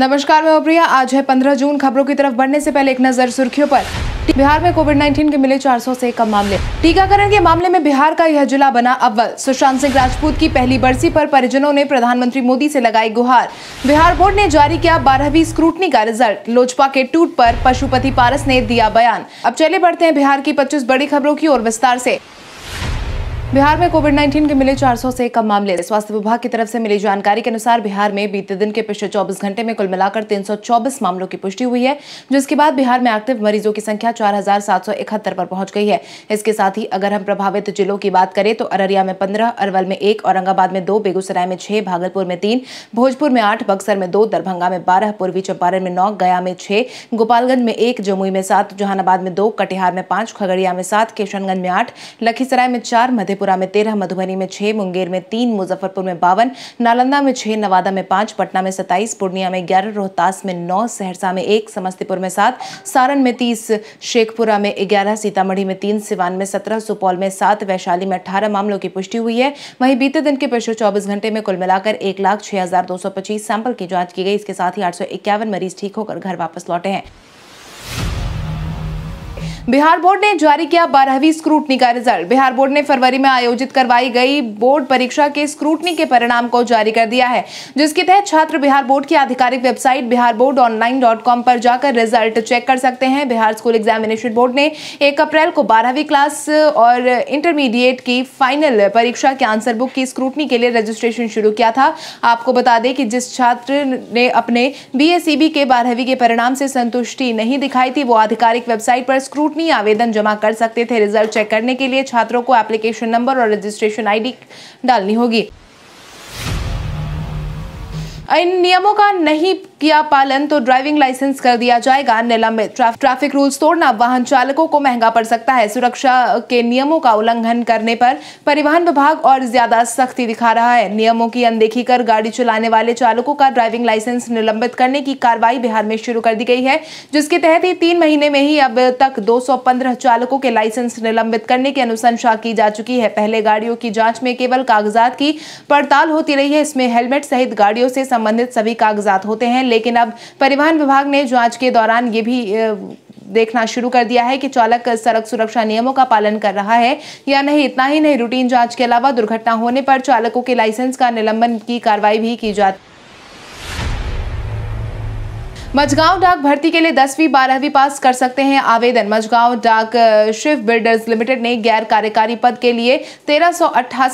नमस्कार, मैं प्रिया। आज है 15 जून। खबरों की तरफ़ बढ़ने से पहले एक नज़र सुर्खियों पर। बिहार में कोविड 19 के मिले 400 से कम मामले। टीकाकरण के मामले में बिहार का यह जिला बना अव्वल। सुशांत सिंह राजपूत की पहली बरसी पर परिजनों ने प्रधानमंत्री मोदी से लगाई गुहार। बिहार बोर्ड ने जारी किया बारहवीं स्क्रूटनी का रिज़ल्ट। लोजपा के टूट पर पशुपति पारस ने दिया बयान। अब चले बढ़ते हैं बिहार की पच्चीस बड़ी खबरों की और विस्तार से। बिहार में कोविड 19 के मिले 400 से कम मामले। स्वास्थ्य विभाग की तरफ़ से मिली जानकारी के अनुसार बिहार में बीते दिन के पिछले 24 घंटे में कुल मिलाकर 324 मामलों की पुष्टि हुई है जिसके बाद बिहार में एक्टिव मरीजों की संख्या 4,771 पर पहुँच गई है। इसके साथ ही अगर हम प्रभावित जिलों की बात करें तो अररिया में पंद्रह अरवल में एक औरंगाबाद में दो बेगूसराय में छह भागलपुर में तीन भोजपुर में आठ बक्सर में दो दरभंगा में बारह पूर्वी चंपारण में नौ गया में छह गोपालगंज में एक जमुई में सात जहानाबाद में दो कटिहार में पाँच खगड़िया में सात किशनगंज में आठ लखीसराय में चार मध्य मधेपुरा में तेरह, मधुबनी में छह, मुंगेर में तीन, मुजफ्फरपुर में बावन, नालंदा में छह, नवादा में पाँच, पटना में सत्ताईस पूर्णिया में ग्यारह, रोहतास में नौ, सहरसा में एक, समस्तीपुर में सात, सारण में तीस, शेखपुरा में ग्यारह, सीतामढ़ी में तीन, सिवान में सत्रह, सुपौल में सात, वैशाली में अठारह मामलों की पुष्टि हुई है। वहीं बीते दिन के पिछले चौबीस घंटे में कुल मिलाकर एक लाख छह हज़ार दो सौ पच्चीस सैंपल की जाँच की गई। इसके साथ ही आठ सौ इक्यावन मरीज़ ठीक होकर घर वापस लौटे हैं। बिहार बोर्ड ने जारी किया बारहवीं स्क्रूटनी का रिज़ल्ट बिहार बोर्ड ने फरवरी में आयोजित करवाई गई बोर्ड परीक्षा के स्क्रूटनी के परिणाम को जारी कर दिया है, जिसके तहत छात्र बिहार बोर्ड की आधिकारिक website Bihar board online dot com पर जाकर रिज़ल्ट चेक कर सकते हैं। बिहार स्कूल एग्जामिनेशन बोर्ड ने एक अप्रैल को बारहवीं क्लास और इंटरमीडिएट की फाइनल परीक्षा के आंसर बुक की स्क्रूटनी के लिए रजिस्ट्रेशन शुरू किया था। आपको बता दें कि जिस छात्र ने अपने बीएससीबी के बारहवीं के परिणाम से संतुष्टि नहीं दिखाई थी, वो आधिकारिक वेबसाइट पर स्क्रूटनी आवेदन जमा कर सकते थे। रिज़ल्ट चेक करने के लिए छात्रों को एप्लीकेशन नंबर और रजिस्ट्रेशन आईडी डालनी होगी। इन नियमों का नहीं किया पालन तो ड्राइविंग लाइसेंस कर दिया जाएगा निलंबित। ट्रैफ़िक रूल्स तोड़ना वाहन चालकों को महँगा पड़ सकता है। सुरक्षा के नियमों का उल्लंघन करने पर परिवहन विभाग और ज़्यादा सख्ती दिखा रहा है। नियमों की अनदेखी कर गाड़ी चलाने वाले चालकों का ड्राइविंग लाइसेंस निलंबित करने की कार्रवाई बिहार में शुरू कर दी गई है, जिसके तहत ही तीन महीने में ही अब तक दो सौ पंद्रह चालकों के लाइसेंस निलंबित करने की अनुशंसा की जा चुकी है। पहले गाड़ियों की जाँच में केवल कागजात की पड़ताल होती रही है। इसमें हेलमेट सहित गाड़ियों से संबंधित सभी कागजात होते हैं लेकिन अब परिवहन विभाग ने जाँच के दौरान ये भी देखना शुरू कर दिया है कि चालक सड़क सुरक्षा नियमों का पालन कर रहा है। या नहीं, इतना ही नहीं, रूटीन जाँच के अलावा दुर्घटना होने पर चालकों के लाइसेंस का निलंबन की कार्रवाई भी की जाती मझगांव डाक भर्ती के लिए दसवीं, बारहवीं पास कर सकते हैं आवेदन। मझगांव डाक शिव बिल्डर्स लिमिटेड ने गैर कार्यकारी पद के लिए तेरह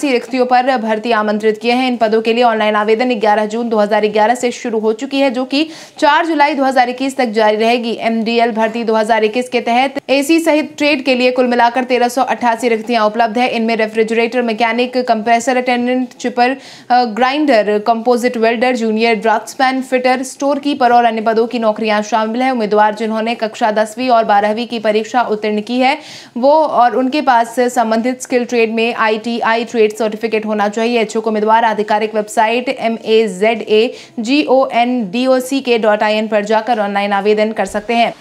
रिक्तियों पर भर्ती आमंत्रित किए हैं। इन पदों के लिए ऑनलाइन आवेदन 11 जून 2011 से शुरू हो चुकी है, जो कि 4 जुलाई 2021 तक जारी रहेगी। एमडीएल भर्ती 2021 के तहत एसी सहित ट्रेड के लिए कुल मिलाकर तेरह रिक्तियाँ उपलब्ध है। इनमें refrigerator, mechanic, compressor attendant, chipper grinder, composite welder, junior draughtsman, fitter store keeper और अन्य पदों की नौकरियाँ शामिल है। उम्मीदवार जिन्होंने कक्षा दसवीं और बारहवीं की परीक्षा उत्तीर्ण की है, वो और उनके पास संबंधित स्किल ट्रेड में आईटीआई ट्रेड सर्टिफिकेट होना चाहिए। इच्छुक उम्मीदवार आधिकारिक website M A Z A G O N D O C K dot I N पर जाकर ऑनलाइन आवेदन कर सकते हैं।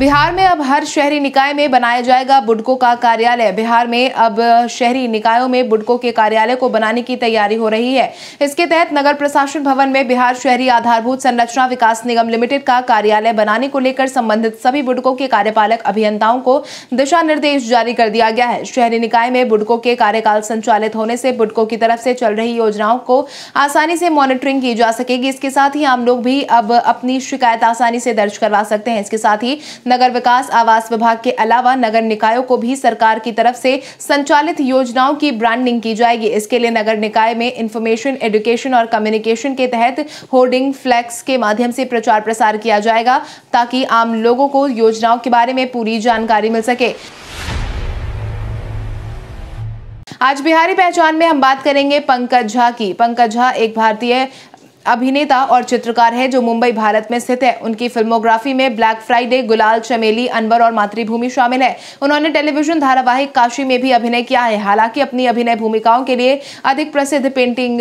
बिहार में अब हर शहरी निकाय में बनाया जाएगा बुडको का कार्यालय। बिहार में अब शहरी निकायों में बुडको के कार्यालय को बनाने की तैयारी हो रही है। इसके तहत नगर प्रशासन भवन में बिहार शहरी आधारभूत संरचना विकास निगम लिमिटेड का कार्यालय बनाने को लेकर संबंधित सभी बुडको के कार्यपालक अभियंताओं को दिशा निर्देश जारी कर दिया गया है। शहरी निकाय में बुडको के कार्यकाल संचालित होने से बुडको की तरफ़ से चल रही योजनाओं को आसानी से मॉनिटरिंग की जा सकेगी। इसके साथ ही आम लोग भी अब अपनी शिकायत आसानी से दर्ज करवा सकते हैं। इसके साथ ही नगर विकास आवास विभाग के अलावा नगर निकायों को भी सरकार की तरफ़ से संचालित योजनाओं की ब्रांडिंग की जाएगी। इसके लिए नगर निकाय में इंफॉर्मेशन एजुकेशन और कम्युनिकेशन के तहत होर्डिंग फ्लैक्स के माध्यम से प्रचार प्रसार किया जाएगा ताकि आम लोगों को योजनाओं के बारे में पूरी जानकारी मिल सके। आज बिहारी पहचान में हम बात करेंगे पंकज झा की। पंकज झा एक भारतीय अभिनेता और चित्रकार है जो मुंबई, भारत में स्थित है। उनकी फिल्मोग्राफी में ब्लैक फ्राइडे, गुलाल चमेली, अनवर और मातृभूमि शामिल है। उन्होंने टेलीविज़न धारावाहिक काशी में भी अभिनय किया है। हालाँकि अपनी अभिनय भूमिकाओं के लिए अधिक प्रसिद्ध पेंटिंग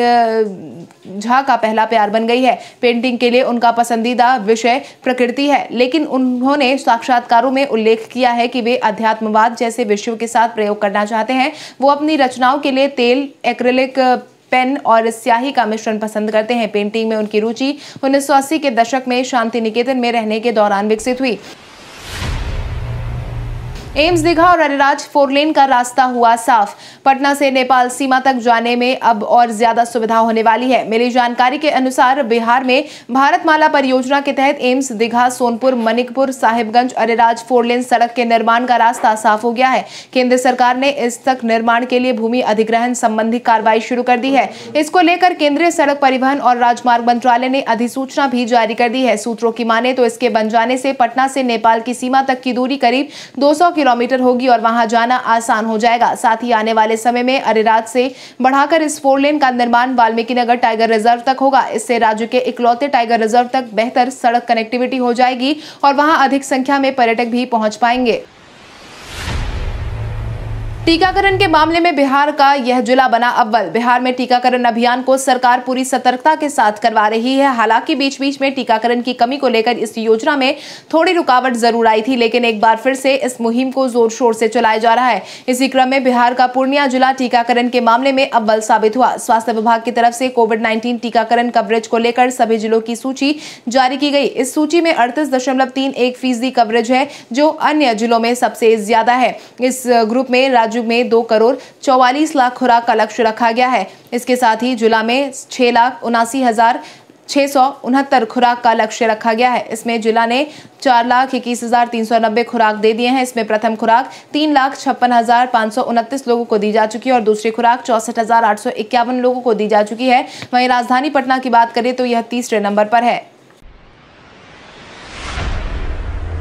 झा का पहला प्यार बन गई है। पेंटिंग के लिए उनका पसंदीदा विषय प्रकृति है, लेकिन उन्होंने साक्षात्कारों में उल्लेख किया है कि वे अध्यात्मवाद जैसे विषयों के साथ प्रयोग करना चाहते हैं। वो अपनी रचनाओं के लिए तेल, एक्रेलिक पेन और स्याही का मिश्रण पसंद करते हैं। पेंटिंग में उनकी रुचि उन्नीस सौ अस्सी के दशक में शांति निकेतन में रहने के दौरान विकसित हुई। एम्स दीघा और अरिराज फोरलेन का रास्ता हुआ साफ़। पटना से नेपाल सीमा तक जाने में अब और ज़्यादा सुविधा होने वाली है। मिली जानकारी के अनुसार बिहार में भारतमाला परियोजना के तहत AIIMS Digha, Sonpur Manikpur Sahibganj, Areraj four lane सड़क के निर्माण का रास्ता साफ़ हो गया है। केंद्र सरकार ने इस तक निर्माण के लिए भूमि अधिग्रहण संबंधी कार्रवाई शुरू कर दी है। इसको लेकर केंद्रीय सड़क परिवहन और राजमार्ग मंत्रालय ने अधिसूचना भी जारी कर दी है। सूत्रों की माने तो इसके बन जाने से पटना से नेपाल की सीमा तक की दूरी करीब दो किलोमीटर होगी और वहाँ जाना आसान हो जाएगा। साथ ही आने वाले समय में अरेराज से बढ़ाकर इस फोर लेन का निर्माण वाल्मीकि नगर टाइगर रिज़र्व तक होगा। इससे राज्य के इकलौते टाइगर रिज़र्व तक बेहतर सड़क कनेक्टिविटी हो जाएगी और वहाँ अधिक संख्या में पर्यटक भी पहुँच पाएँगे। टीकाकरण के मामले में बिहार का यह जिला बना अव्वल। बिहार में टीकाकरण अभियान को सरकार पूरी सतर्कता के साथ करवा रही है। हालाँकि बीच बीच में टीकाकरण की कमी को लेकर इस योजना में थोड़ी रुकावट ज़रूर आई थी, लेकिन एक बार फिर से इस मुहिम को ज़ोर शोर से चलाया जा रहा है। इसी क्रम में बिहार का पूर्णिया जिला टीकाकरण के मामले में अव्वल साबित हुआ। स्वास्थ्य विभाग की तरफ़ से कोविड नाइन्टीन टीकाकरण कवरेज को लेकर सभी जिलों की सूची जारी की गई। इस सूची में अड़तीस फ़ीसदी कवरेज है, जो अन्य जिलों में सबसे ज़्यादा है। इस ग्रुप में राज्य में दो करोड़ चौवालीस लाख खुराक का लक्ष्य रखा गया है। इसके साथ ही जिला में छह लाख उनासी हज़ार छह सौ उनहत्तर खुराक का लक्ष्य रखा गया है। इसमें जिला ने चार लाख इक्कीस हज़ार तीन सौ नब्बे खुराक दे दिए हैं। इसमें प्रथम खुराक तीन लाख छप्पन हज़ार पाँच सौ उनतीस लोगों को दी जा चुकी है और दूसरी खुराक चौसठ हज़ार आठ सौ इक्यावन लोगों को दी जा चुकी है। वहीं राजधानी पटना की बात करें तो यह तीसरे नंबर पर है।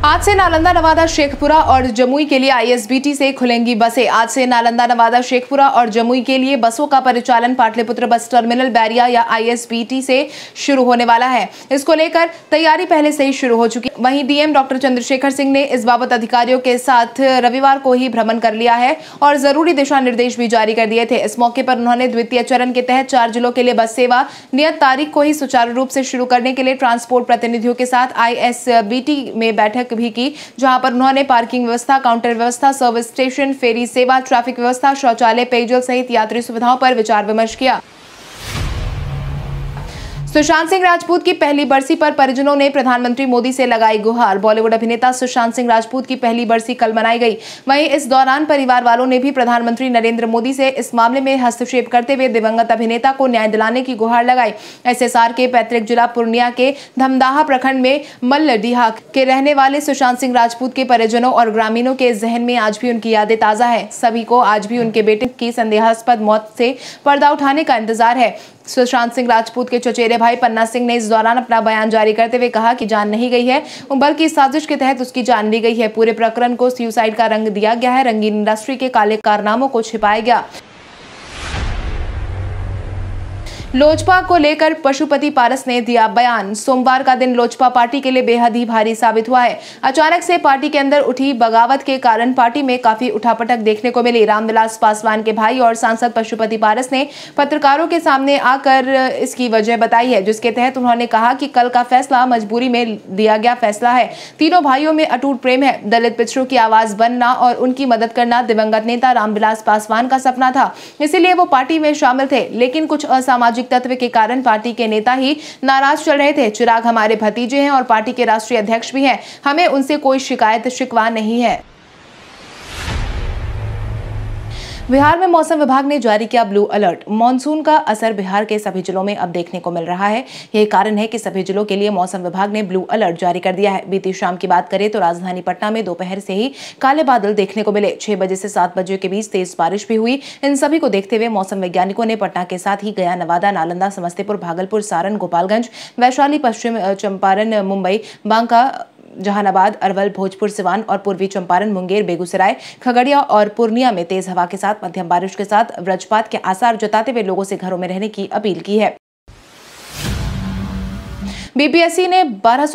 आज से नालंदा, नवादा, शेखपुरा और जमुई के लिए आईएसबीटी से खुलेंगी बसें। आज से नालंदा, नवादा, शेखपुरा और जमुई के लिए बसों का परिचालन पाटलिपुत्र बस टर्मिनल बैरिया या आईएसबीटी से शुरू होने वाला है। इसको लेकर तैयारी पहले से ही शुरू हो चुकी वहीं डीएम डॉक्टर चंद्रशेखर सिंह ने इस बाबत अधिकारियों के साथ रविवार को ही भ्रमण कर लिया है और ज़रूरी दिशा निर्देश भी जारी कर दिए थे। इस मौके पर उन्होंने द्वितीय चरण के तहत चार जिलों के लिए बस सेवा, नियत तारीख को ही सुचारू रूप से शुरू करने के लिए ट्रांसपोर्ट प्रतिनिधियों के साथ आईएसबीटी में बैठक भी की, जहाँ पर उन्होंने पार्किंग व्यवस्था, काउंटर व्यवस्था सर्विस स्टेशन फेरी सेवा ट्रैफ़िक व्यवस्था, शौचालय, पेयजल सहित यात्री सुविधाओं पर विचार विमर्श किया। सुशांत सिंह राजपूत की पहली बरसी पर परिजनों ने प्रधानमंत्री मोदी से लगाई गुहार। बॉलीवुड अभिनेता सुशांत सिंह राजपूत की पहली बरसी कल मनाई गई। वहीं इस दौरान परिवार वालों ने भी प्रधानमंत्री नरेंद्र मोदी से इस मामले में हस्तक्षेप करते हुए दिवंगत अभिनेता को न्याय दिलाने की गुहार लगाई। एसएसआर के पैतृक जिला पूर्णिया के धमदाहा प्रखंड में मल्लडीहा के रहने वाले सुशांत सिंह राजपूत के परिजनों और ग्रामीणों के जहन में आज भी उनकी यादें ताज़ा है। सभी को आज भी उनके बेटे की संदेहास्पद मौत से पर्दा उठाने का इंतज़ार है। सुशांत सिंह राजपूत के चचेरे भाई पन्ना सिंह ने इस दौरान अपना बयान जारी करते हुए कहा कि जान नहीं गई है, बल्कि साजिश के तहत उसकी जान ली गई है। पूरे प्रकरण को सुसाइड का रंग दिया गया है। रंगीन इंडस्ट्री के काले कारनामों को छिपाया गया। लोजपा को लेकर पशुपति पारस ने दिया बयान। सोमवार का दिन लोजपा पार्टी के लिए बेहद ही भारी साबित हुआ है। अचानक से पार्टी के अंदर उठी बगावत के कारण पार्टी में काफ़ी उठापटक देखने को मिली। रामविलास पासवान के भाई और सांसद पशुपति पारस ने पत्रकारों के सामने आकर इसकी वजह बताई है, जिसके तहत उन्होंने कहा कि कल का फैसला मजबूरी में दिया गया फैसला है। तीनों भाइयों में अटूट प्रेम है। दलित पिछड़ों की आवाज़ बनना और उनकी मदद करना दिवंगत नेता रामविलास पासवान का सपना था। इसीलिए वो पार्टी में शामिल थे, लेकिन कुछ असामाजिक सामाजिक तत्व के कारण पार्टी के नेता ही नाराज़ चल रहे थे। चिराग हमारे भतीजे हैं और पार्टी के राष्ट्रीय अध्यक्ष भी हैं। हमें उनसे कोई शिकायत, शिकवा नहीं है। बिहार में मौसम विभाग ने जारी किया ब्लू अलर्ट। मानसून का असर बिहार के सभी जिलों में अब देखने को मिल रहा है। यही कारण है कि सभी जिलों के लिए मौसम विभाग ने ब्लू अलर्ट जारी कर दिया है। बीती शाम की बात करें तो राजधानी पटना में दोपहर से ही काले बादल देखने को मिले। छह बजे से सात बजे के बीच तेज बारिश भी हुई। इन सभी को देखते हुए मौसम वैज्ञानिकों ने पटना के साथ ही गया, नवादा, नालंदा, समस्तीपुर, भागलपुर, सारण, गोपालगंज, वैशाली, पश्चिम चंपारण, मुंबई, बांका जहानाबाद, अरवल, भोजपुर, सिवान और पूर्वी चंपारण, मुंगेर, बेगूसराय, खगड़िया और पूर्णिया में तेज हवा के साथ, मध्यम बारिश के साथ, वज्रपात के आसार जताते हुए लोगों से घरों में रहने की अपील की है। बीपीएससी ने बारह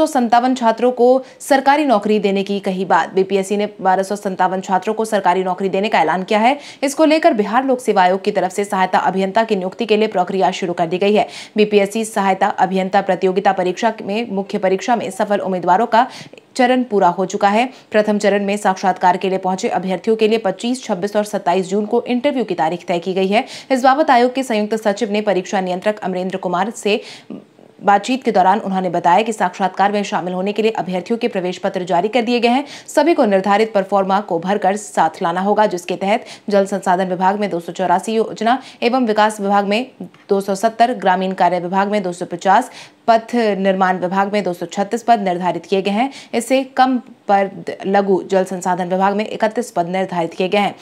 छात्रों को सरकारी नौकरी देने की कही बात। बीपीएससी ने बारह छात्रों को सरकारी नौकरी देने का ऐलान किया है। इसको लेकर बिहार लोक सेवा आयोग की तरफ़ से सहायता अभियंता की नियुक्ति के लिए प्रक्रिया शुरू कर दी गई है। बीपीएससी सहायता अभियंता प्रतियोगिता परीक्षा में मुख्य परीक्षा में सफल उम्मीदवारों का चरण पूरा हो चुका है। प्रथम चरण में साक्षात्कार के लिए पहुँचे अभ्यर्थियों के लिए 25, 26 और 27 जून को इंटरव्यू की तारीख तय की गई है। इस बाबत आयोग के संयुक्त सचिव ने परीक्षा नियंत्रक अमरेंद्र कुमार से बातचीत के दौरान उन्होंने बताया कि साक्षात्कार में शामिल होने के लिए अभ्यर्थियों के प्रवेश पत्र जारी कर दिए गए हैं। सभी को निर्धारित परफॉर्मा को भरकर साथ लाना होगा, जिसके तहत जल संसाधन विभाग में दो सौ चौरासी योजना एवं विकास विभाग में 270 ग्रामीण कार्य विभाग में 250 पथ निर्माण विभाग में 236 पद निर्धारित किए गए हैं। इससे कम पद लघु जल संसाधन विभाग में इकतीस पद निर्धारित किए गए हैं।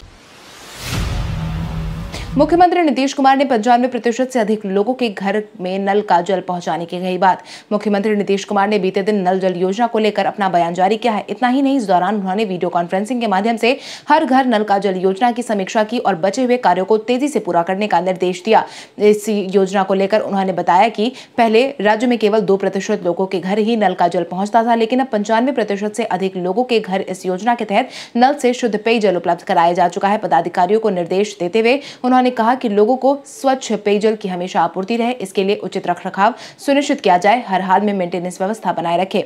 मुख्यमंत्री नीतीश कुमार ने पंचानवे प्रतिशत से अधिक लोगों के घर में नल का जल पहुँचाने की कही बात। मुख्यमंत्री नीतीश कुमार ने बीते दिन नल जल योजना को लेकर अपना बयान जारी किया है। इतना ही नहीं, इस दौरान उन्होंने वीडियो कॉन्फ्रेंसिंग के माध्यम से हर घर नल का जल योजना की समीक्षा की और बचे हुए कार्यो को तेज़ी से पूरा करने का निर्देश दिया। इस योजना को लेकर उन्होंने बताया कि पहले राज्य में केवल दो प्रतिशत लोगों के घर ही नल का जल पहुँचता था, लेकिन अब पंचानवे प्रतिशत से अधिक लोगों के घर इस योजना के तहत नल से शुद्ध पेयजल उपलब्ध कराया जा चुका है। पदाधिकारियों को निर्देश देते हुए उन्होंने कहा कि लोगों को स्वच्छ पेयजल की हमेशा आपूर्ति रहे, इसके लिए उचित रखरखाव सुनिश्चित किया जाए, हर हाल में मेंटेनेंस व्यवस्था बनाए रखे।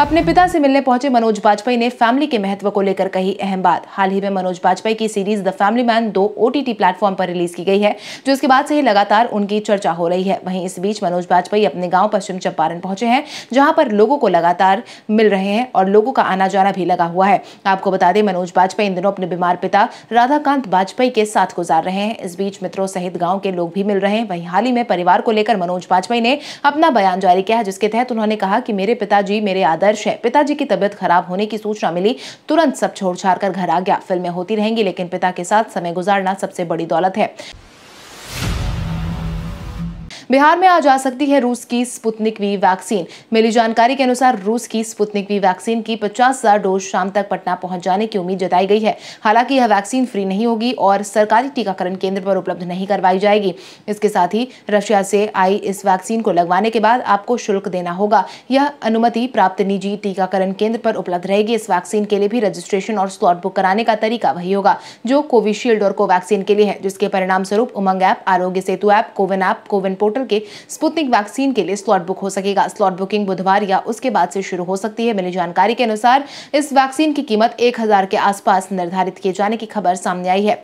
अपने पिता से मिलने पहुँचे मनोज बाजपेयी ने फैमिली के महत्व को लेकर कही अहम बात। हाल ही में मनोज बाजपेयी की सीरीज़ द फैमिली मैन दो ओटीटी प्लेटफॉर्म पर रिलीज़ की गई है, जो इसके बाद से ही लगातार उनकी चर्चा हो रही है। वहीं इस बीच मनोज बाजपेयी अपने गाँव पश्चिम चंपारण पहुँचे हैं, जहाँ पर लोगों को लगातार मिल रहे हैं और लोगों का आना जाना भी लगा हुआ है। आपको बता दें, मनोज बाजपेयी इन दिनों अपने बीमार पिता राधाकांत बाजपेयी के साथ गुजार रहे हैं। इस बीच मित्रों सहित गाँव के लोग भी मिल रहे हैं। वहीं हाल ही में परिवार को लेकर मनोज बाजपेयी ने अपना बयान जारी किया है, जिसके तहत उन्होंने कहा कि मेरे पिताजी मेरे आदर्श है। पिताजी की तबियत खराब होने की सूचना मिली, तुरंत सब छोड़ छाड़ कर घर आ गया। फ़िल्में होती रहेंगी, लेकिन पिता के साथ समय गुजारना सबसे बड़ी दौलत है। बिहार में आ जा सकती है रूस की स्पुतनिक वी वैक्सीन। मिली जानकारी के अनुसार रूस की स्पुतनिक वी वैक्सीन की पचास हज़ार डोज शाम तक पटना पहुँच जाने की उम्मीद जताई गई है। हालाँकि यह वैक्सीन फ्री नहीं होगी और सरकारी टीकाकरण केंद्र पर उपलब्ध नहीं करवाई जाएगी। इसके साथ ही रशिया से आई इस वैक्सीन को लगवाने के बाद आपको शुल्क देना होगा। यह अनुमति प्राप्त निजी टीकाकरण केंद्र पर उपलब्ध रहेगी। इस वैक्सीन के लिए भी रजिस्ट्रेशन और स्लॉट बुक कराने का तरीका वही होगा, जो कोविशील्ड और कोवैक्सीन के लिए है, जिसके परिणाम स्वरूप Umang app, Aarogya Setu app, CoWIN app, CoWIN portal portal के स्पुतनिक वैक्सीन के लिए स्लॉट बुक हो सकेगा। स्लॉट बुकिंग बुधवार या उसके बाद से शुरू हो सकती है। मिली जानकारी के अनुसार इस वैक्सीन की कीमत एक हज़ार के आसपास निर्धारित किए जाने की खबर सामने आई है।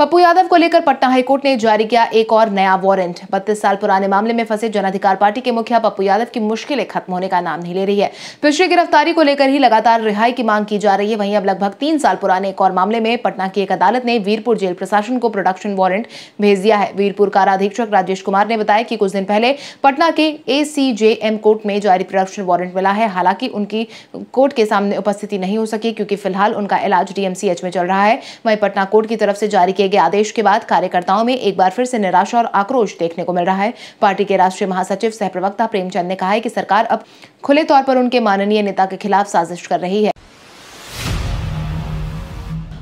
पप्पू यादव को लेकर पटना हाईकोर्ट ने जारी किया एक और नया वारंट। बत्तीस साल पुराने मामले में फंसे जन अधिकार पार्टी के मुखिया पप्पू यादव की मुश्किलें खत्म होने का नाम नहीं ले रही है। पिछली गिरफ्तारी को लेकर ही लगातार रिहाई की मांग की जा रही है। वहीं अब लगभग तीन साल पुराने एक और मामले में पटना की एक अदालत ने वीरपुर जेल प्रशासन को प्रोडक्शन वारंट भेज दिया है। वीरपुर काराधीक्षक राजेश कुमार ने बताया कि कुछ दिन पहले पटना के एसीजेएम कोर्ट में जारी प्रोडक्शन वारंट मिला है। हालाँकि उनकी कोर्ट के सामने उपस्थिति नहीं हो सकी क्योंकि फ़िलहाल उनका इलाज डीएमसीएच में चल रहा है। वहीं पटना कोर्ट की तरफ़ से जारी किए गए आदेश के बाद कार्यकर्ताओं में एक बार फिर से निराशा और आक्रोश देखने को मिल रहा है। पार्टी के राष्ट्रीय महासचिव सह प्रवक्ता प्रेमचंद ने कहा है कि सरकार अब खुले तौर पर उनके माननीय नेता के खिलाफ साजिश कर रही है।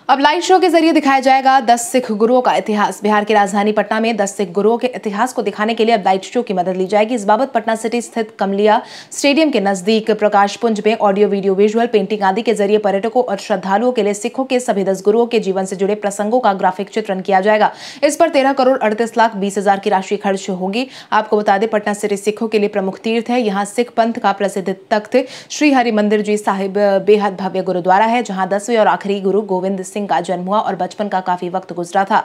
अब लाइव शो के ज़रिए दिखाया जाएगा दस सिख गुरुओं का इतिहास। बिहार की राजधानी पटना में दस सिख गुरुओं के इतिहास को दिखाने के लिए अब लाइव शो की मदद ली जाएगी। इस बाबत पटना सिटी स्थित कमलिया स्टेडियम के नज़दीक प्रकाश पुंज में ऑडियो वीडियो विजुअल पेंटिंग आदि के ज़रिए पर्यटकों और श्रद्धालुओं के लिए सिखों के सभी दस गुरुओं के जीवन से जुड़े प्रसंगों का ग्राफिक चित्रण किया जाएगा। इस पर तेरह करोड़ अड़तीस लाख बीस हज़ार की राशि खर्च होगी। आपको बता दें, पटना सिटी सिखों के लिए प्रमुख तीर्थ है। यहाँ सिख पंथ का प्रसिद्ध तख्त श्री हरि मंदिर जी साहिब बेहद भव्य गुरुद्वारा है, जहाँ दसवें और आखिरी गुरु गोविंद सिंह का जन्म हुआ और बचपन का काफ़ी वक्त गुजरा था।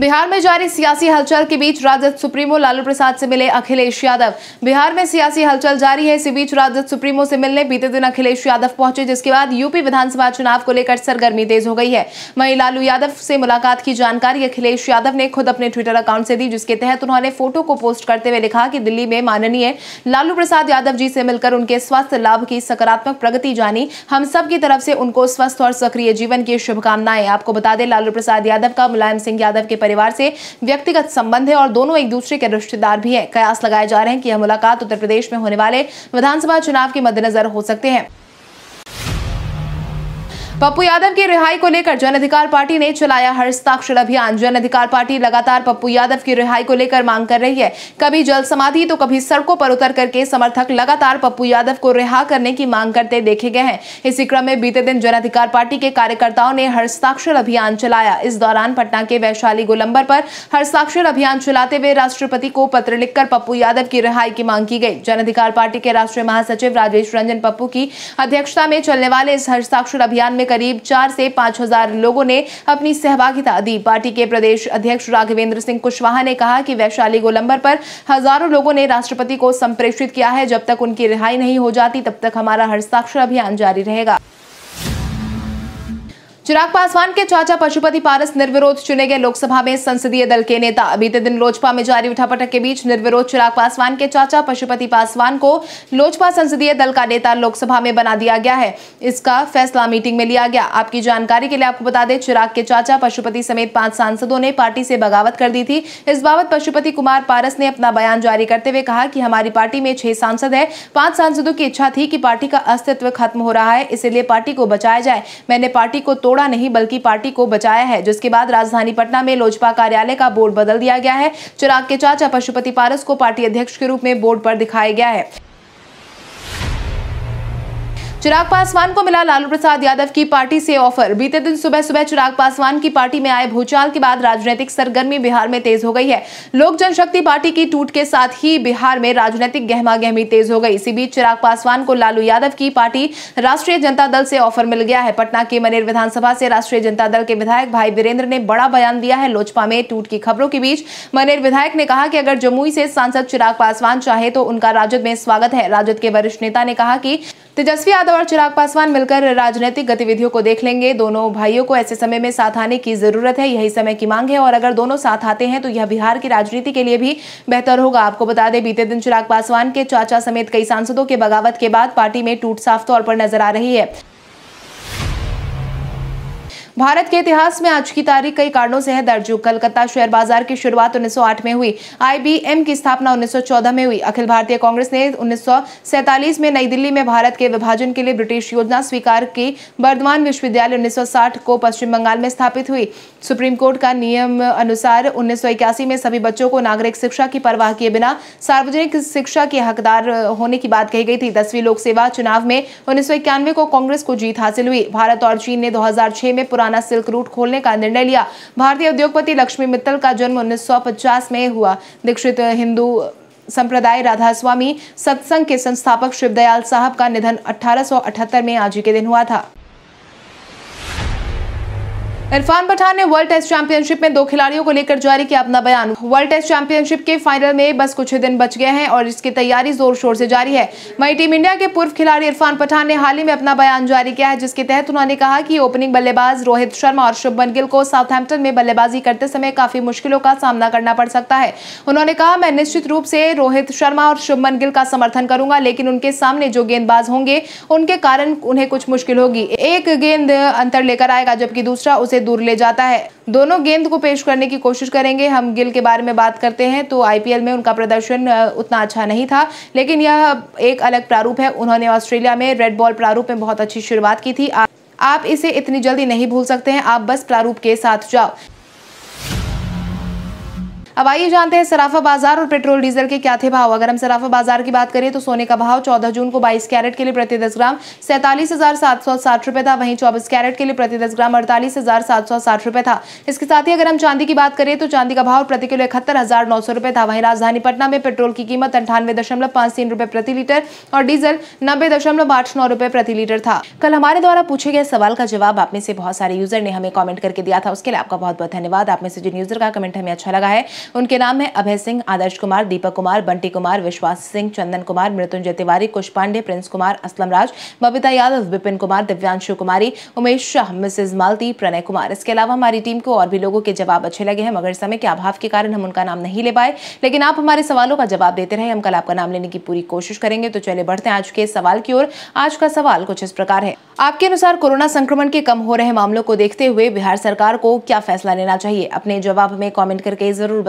बिहार में जारी सियासी हलचल के बीच राजद सुप्रीमो लालू प्रसाद से मिले अखिलेश यादव। बिहार में सियासी हलचल जारी है, इसी बीच राजद सुप्रीमो से मिलने बीते दिन अखिलेश यादव पहुँचे, जिसके बाद यूपी विधानसभा चुनाव को लेकर सरगर्मी तेज हो गई है। वहीं लालू यादव से मुलाकात की जानकारी अखिलेश यादव ने खुद अपने ट्विटर अकाउंट से दी, जिसके तहत उन्होंने फ़ोटो को पोस्ट करते हुए लिखा कि दिल्ली में माननीय लालू प्रसाद यादव जी से मिलकर उनके स्वास्थ्य लाभ की सकारात्मक प्रगति जानी। हम सब की तरफ़ से उनको स्वस्थ और सक्रिय जीवन की शुभकामनाएँ। आपको बता दें, लालू प्रसाद यादव का मुलायम सिंह यादव के परिवार से व्यक्तिगत संबंध है और दोनों एक दूसरे के रिश्तेदार भी है। कयास लगाए जा रहे हैं की यह मुलाकात उत्तर प्रदेश में होने वाले विधानसभा चुनाव के मद्देनजर हो सकते हैं। पप्पू यादव की रिहाई को लेकर जन अधिकार पार्टी ने चलाया हस्ताक्षर अभियान। जन अधिकार पार्टी लगातार पप्पू यादव की रिहाई को लेकर मांग कर रही है। कभी जल समाधि तो कभी सड़कों पर उतर करके समर्थक लगातार पप्पू यादव को रिहा करने की मांग करते देखे गए हैं। इसी क्रम में बीते दिन जन अधिकार पार्टी के कार्यकर्ताओं ने हस्ताक्षर अभियान चलाया। इस दौरान पटना के वैशाली गोलंबर पर हस्ताक्षर अभियान चलाते हुए राष्ट्रपति को पत्र लिखकर पप्पू यादव की रिहाई की मांग की गई। जन अधिकार पार्टी के राष्ट्रीय महासचिव राजेश रंजन पप्पू की अध्यक्षता में चलने वाले इस हस्ताक्षर अभियान में करीब चार से पाँच हज़ार लोगों ने अपनी सहभागिता दी। पार्टी के प्रदेश अध्यक्ष राघवेंद्र सिंह कुशवाहा ने कहा कि वैशाली गोलंबर पर हज़ारों लोगों ने राष्ट्रपति को संप्रेषित किया है। जब तक उनकी रिहाई नहीं हो जाती, तब तक हमारा हस्ताक्षर अभियान जारी रहेगा। चिराग पासवान के चाचा पशुपति पारस निर्विरोध चुने गए लोकसभा में संसदीय दल के नेता बीते दिन लोजपा में जारी उठापटक के बीच निर्विरोध चिराग पासवान के चाचा पशुपति पासवान को लोजपा संसदीय दल का नेता लोकसभा में बना दिया गया है। इसका फैसला मीटिंग में लिया गया। आपकी जानकारी के लिए आपको बता दें, चिराग के चाचा पशुपति समेत पाँच सांसदों ने पार्टी से बगावत कर दी थी। इस बाबत पशुपति कुमार पारस ने अपना बयान जारी करते हुए कहा कि हमारी पार्टी में छह सांसद है। पाँच सांसदों की इच्छा थी कि पार्टी का अस्तित्व खत्म हो रहा है, इसलिए पार्टी को बचाया जाए। मैंने पार्टी को तोड़ तोड़ा नहीं, बल्कि पार्टी को बचाया है, जिसके बाद राजधानी पटना में लोजपा कार्यालय का बोर्ड बदल दिया गया है। चिराग के चाचा पशुपति पारस को पार्टी अध्यक्ष के रूप में बोर्ड पर दिखाया गया है। चिराग पासवान को मिला लालू प्रसाद यादव की पार्टी से ऑफ़र। बीते दिन सुबह सुबह चिराग पासवान की पार्टी में आए भूचाल के बाद राजनीतिक सरगर्मी बिहार में तेज हो गई है। लोक जनशक्ति पार्टी की टूट के साथ ही बिहार में राजनीतिक गहमा गहमी तेज हो गई। इसी बीच चिराग पासवान को लालू यादव की पार्टी राष्ट्रीय जनता दल से ऑफ़र मिल गया है। पटना के मनेर विधानसभा से राष्ट्रीय जनता दल के विधायक भाई वीरेंद्र ने बड़ा बयान दिया है। लोजपा में टूट की खबरों के बीच मनेर विधायक ने कहा कि अगर जमुई से सांसद चिराग पासवान चाहे तो उनका राजद में स्वागत है। राजद के वरिष्ठ नेता ने कहा कि तेजस्वी यादव और चिराग पासवान मिलकर राजनीतिक गतिविधियों को देख लेंगे। दोनों भाइयों को ऐसे समय में साथ आने की ज़रूरत है, यही समय की मांग है और अगर दोनों साथ आते हैं तो यह बिहार की राजनीति के लिए भी बेहतर होगा। आपको बता दें, बीते दिन चिराग पासवान के चाचा समेत कई सांसदों के बगावत के बाद पार्टी में टूट साफ़ तौर पर नज़र आ रही है। भारत के इतिहास में आज की तारीख कई कारणों से है दर्ज। कलकत्ता शेयर बाज़ार की शुरुआत 1908 में हुई। आईबीएम की स्थापना 1914 में हुई। अखिल भारतीय कांग्रेस ने उन्नीस में नई दिल्ली में भारत के विभाजन के लिए ब्रिटिश योजना स्वीकार की। वर्धमान विश्वविद्यालय 1960 को पश्चिम बंगाल में स्थापित हुई। सुप्रीम कोर्ट का नियम अनुसार उन्नीस सौ इक्यासी में सभी बच्चों को नागरिक शिक्षा की परवाह किए बिना सार्वजनिक शिक्षा के हकदार होने की बात कही गई थी। दसवीं लोक सेवा चुनाव में उन्नीस सौ इक्यानवे को कांग्रेस को जीत हासिल हुई। भारत और चीन ने दो हज़ार छह में पुराना पुराना सिल्क रूट खोलने का निर्णय लिया। भारतीय उद्योगपति लक्ष्मी मित्तल का जन्म 1950 में हुआ। दीक्षित हिंदू संप्रदाय राधा स्वामी सत्संग के संस्थापक शिवदयाल साहब का निधन 1878 में आज के दिन हुआ था। इरफान पठान ने वर्ल्ड टेस्ट चैंपियनशिप में दो खिलाड़ियों को लेकर जारी किया अपना बयान। वर्ल्ड टेस्ट चैंपियनशिप के फाइनल में बस कुछ ही दिन बच गए हैं और इसकी तैयारी ज़ोर शोर से जारी है। वहीं टीम इंडिया के पूर्व खिलाड़ी इरफान पठान ने हाल ही में अपना बयान जारी किया है, जिसके तहत उन्होंने कहा कि ओपनिंग बल्लेबाज रोहित शर्मा और शुभमन गिल को साउथहैम्पटन में बल्लेबाजी करते समय काफ़ी मुश्किलों का सामना करना पड़ सकता है। उन्होंने कहा, मैं निश्चित रूप से रोहित शर्मा और शुभमन गिल का समर्थन करूँगा, लेकिन उनके सामने जो गेंदबाज होंगे, उनके कारण उन्हें कुछ मुश्किल होगी। एक गेंद अंतर लेकर आएगा, जबकि दूसरा उसे दूर ले जाता है। दोनों गेंद को पेश करने की कोशिश करेंगे। हम गिल के बारे में बात करते हैं तो आईपीएल में उनका प्रदर्शन उतना अच्छा नहीं था, लेकिन यह एक अलग प्रारूप है। उन्होंने ऑस्ट्रेलिया में रेड बॉल प्रारूप में बहुत अच्छी शुरुआत की थी। आप इसे इतनी जल्दी नहीं भूल सकते हैं। आप बस प्रारूप के साथ जाओ। अब आइए जानते हैं सराफा बाज़ार और पेट्रोल डीजल के क्या थे भाव। अगर हम सराफा बाज़ार की बात करें तो सोने का भाव 14 जून को 22 कैरेट के लिए प्रति दस ग्राम, सैतालीस हज़ार सात सौ साठ रुपए था। वहीं 24 कैरेट के लिए प्रति दस ग्राम, अड़तालीस हज़ार सात सौ साठ रुपए था। इसके साथ ही अगर हम चांदी की बात करें तो चांदी का भाव प्रति किलो इकहत्तर हज़ार नौ सौ रुपए था। वहीं राजधानी पटना में पेट्रोल की कीमत अंठानवे दशमलव पाँच तीन रुपए प्रति लीटर और डीजल नब्बे दशमलव आठ नौ रुपए प्रति लीटर था। कल हमारे द्वारा पूछे गए सवाल का जवाब आप में से बहुत सारे यूज़र ने हमें कॉमेंट करके दिया था। उसके लिए आपका बहुत बहुत धन्यवाद। आप में से जिन यूज़र का कमेंट हमें अच्छा लगा है उनके नाम है अभय सिंह, आदर्श कुमार, दीपक कुमार, बंटी कुमार, विश्वास सिंह, चंदन कुमार, मृत्युंजय तिवारी, कुश पांडे, प्रिंस कुमार, असलम राज, बबीता यादव, विपिन कुमार, दिव्यांशु कुमारी, उमेश शाह मिसेज मालती, प्रणय कुमार। इसके अलावा हमारी टीम को और भी लोगों के जवाब अच्छे लगे हैं, मगर समय के अभाव के कारण हम उनका नाम नहीं ले पाए। लेकिन आप हमारे सवालों का जवाब देते रहे, हम कल आपका नाम लेने की पूरी कोशिश करेंगे। तो चले बढ़ते हैं आज के सवाल की ओर। आज का सवाल कुछ इस प्रकार है। आपके अनुसार कोरोना संक्रमण के कम हो रहे मामलों को देखते हुए बिहार सरकार को क्या फैसला लेना चाहिए? अपने जवाब में कमेंट करके ज़रूर